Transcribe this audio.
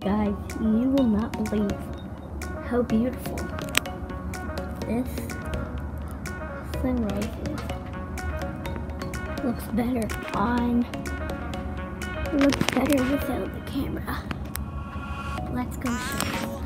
Guys, you will not believe how beautiful this sunrise is. Looks better on, looks better without the camera. Let's go show.